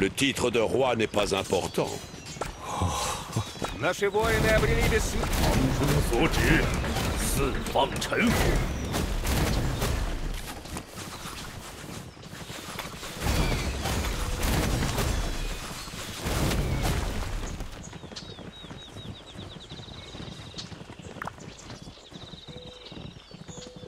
Le titre de roi n'est pas important.